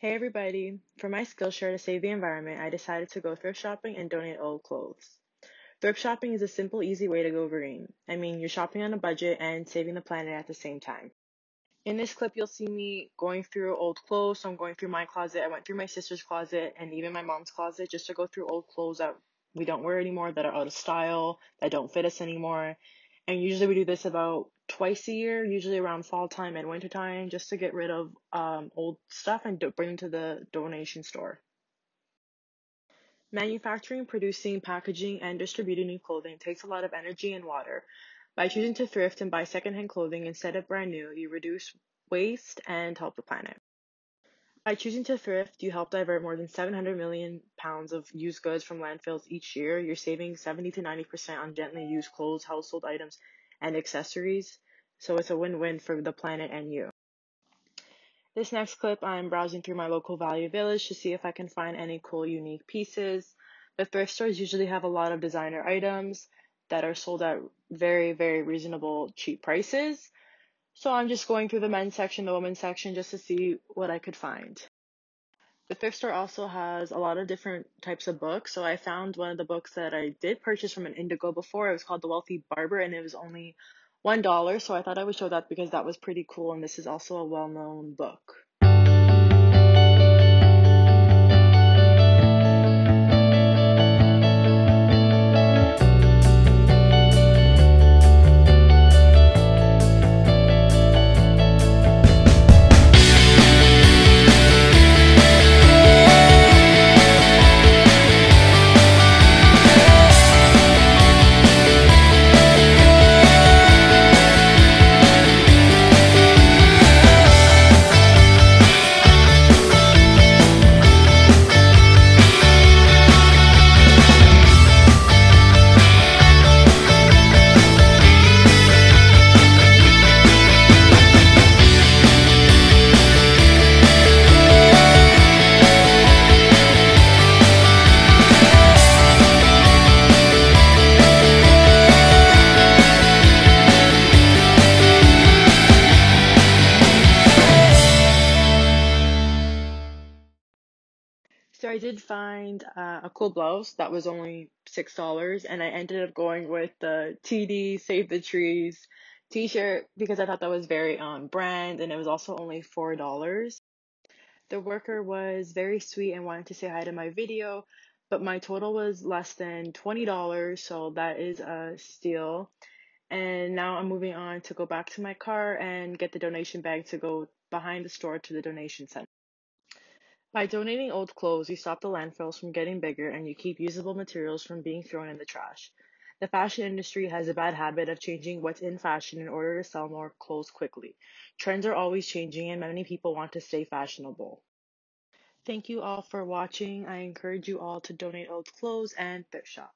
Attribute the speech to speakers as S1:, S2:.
S1: Hey everybody! For my Skillshare to save the environment, I decided to go thrift shopping and donate old clothes. Thrift shopping is a simple, easy way to go green. I mean, you're shopping on a budget and saving the planet at the same time. In this clip, you'll see me going through old clothes. So I'm going through my closet. I went through my sister's closet and even my mom's closet just to go through old clothes that we don't wear anymore, that are out of style, that don't fit us anymore. And usually we do this about twice a year, usually around fall time and winter time, just to get rid of um, old stuff and do- bring to the donation store. Manufacturing, producing, packaging, and distributing new clothing takes a lot of energy and water. By choosing to thrift and buy secondhand clothing instead of brand new, you reduce waste and help the planet. By choosing to thrift, you help divert more than 700 million pounds of used goods from landfills each year. You're saving 70 to 90% on gently used clothes, household items, and accessories. So it's a win-win for the planet and you. This next clip, I'm browsing through my local value village to see if I can find any cool, unique pieces. The thrift stores usually have a lot of designer items that are sold at very, very reasonable, cheap prices. So I'm just going through the men's section, the women's section, just to see what I could find. The thrift store also has a lot of different types of books. So I found one of the books that I did purchase from an Indigo before. It was called The Wealthy Barber and it was only one dollar. So I thought I would show that because that was pretty cool and this is also a well known book. So I did find uh, a cool blouse that was only six dollars, and I ended up going with the TD Save the Trees t-shirt because I thought that was very on brand, and it was also only four dollars. The worker was very sweet and wanted to say hi to my video, but my total was less than twenty dollars, so that is a steal. And now I'm moving on to go back to my car and get the donation bag to go behind the store to the donation center. By donating old clothes, you stop the landfills from getting bigger and you keep usable materials from being thrown in the trash. The fashion industry has a bad habit of changing what's in fashion in order to sell more clothes quickly. Trends are always changing and many people want to stay fashionable. Thank you all for watching. I encourage you all to donate old clothes and thrift shop.